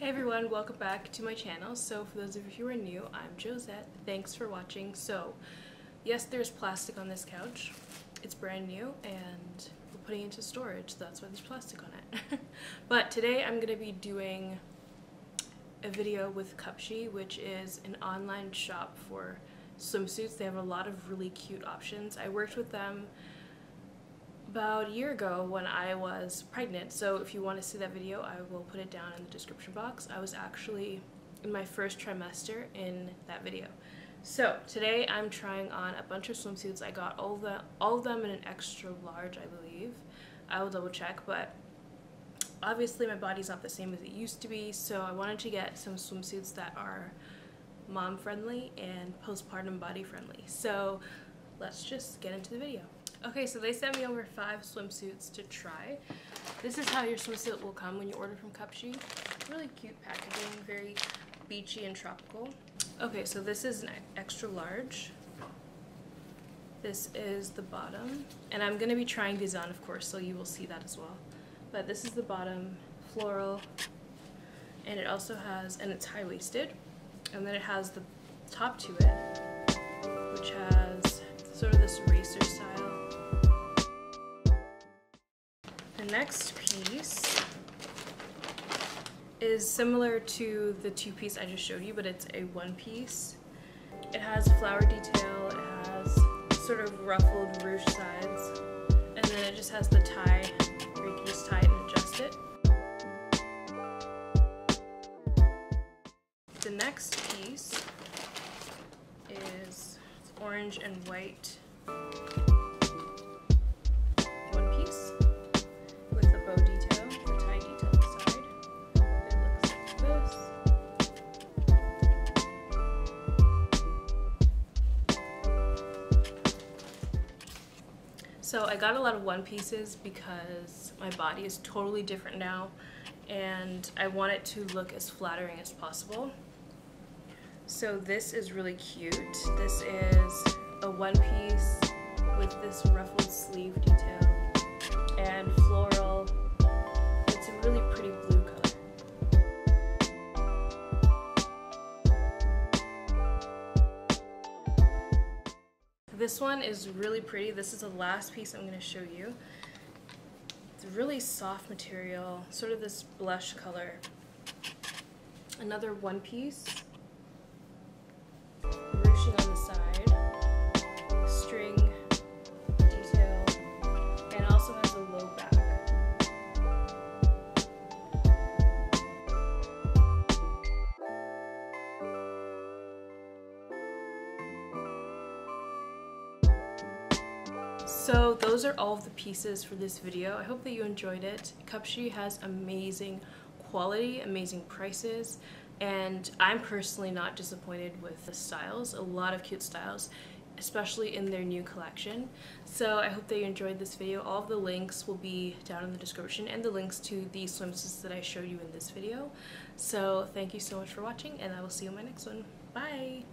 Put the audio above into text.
Hey everyone, welcome back to my channel. So for those of you who are new, I'm Josette. Thanks for watching. So yes, there's plastic on this couch. It's brand new and we're putting it into storage. That's why there's plastic on it. but today I'm going to be doing a video with Cupshe, which is an online shop for swimsuits. They have a lot of really cute options. I worked with them about a year ago when I was pregnant. So if you want to see that video, I will put it down in the description box. I was actually in my first trimester in that video. So today I'm trying on a bunch of swimsuits. I got all of them, all of them in an extra large, I believe. I will double check, but obviously my body's not the same as it used to be, so I wanted to get some swimsuits that are mom friendly and postpartum body friendly. So let's just get into the video. Okay, so they sent me over five swimsuits to try. This is how your swimsuit will come when you order from Cupshe. Really cute packaging, very beachy and tropical. Okay, so this is an extra large. This is the bottom. And I'm gonna be trying these on, of course, so you will see that as well. But this is the bottom, floral. And it also has, and it's high-waisted. And then it has the top to it, which has sort of this racer style next piece is similar to the two piece I just showed you, but it's a one piece. It has flower detail, it has sort of ruffled ruche sides, and then it just has the tie where tie and adjust it. The next piece is orange and white So I got a lot of one pieces because my body is totally different now and I want it to look as flattering as possible. So this is really cute. This is a one piece with this ruffled sleeve detail and floral. It's a really pretty blue This one is really pretty. This is the last piece I'm going to show you. It's a really soft material, sort of this blush color. Another one piece, ruching on the side, So those are all of the pieces for this video. I hope that you enjoyed it. Cupshe has amazing quality, amazing prices, and I'm personally not disappointed with the styles. A lot of cute styles, especially in their new collection. So I hope that you enjoyed this video. All of the links will be down in the description and the links to the swimsuits that I showed you in this video. So thank you so much for watching and I will see you in my next one. Bye!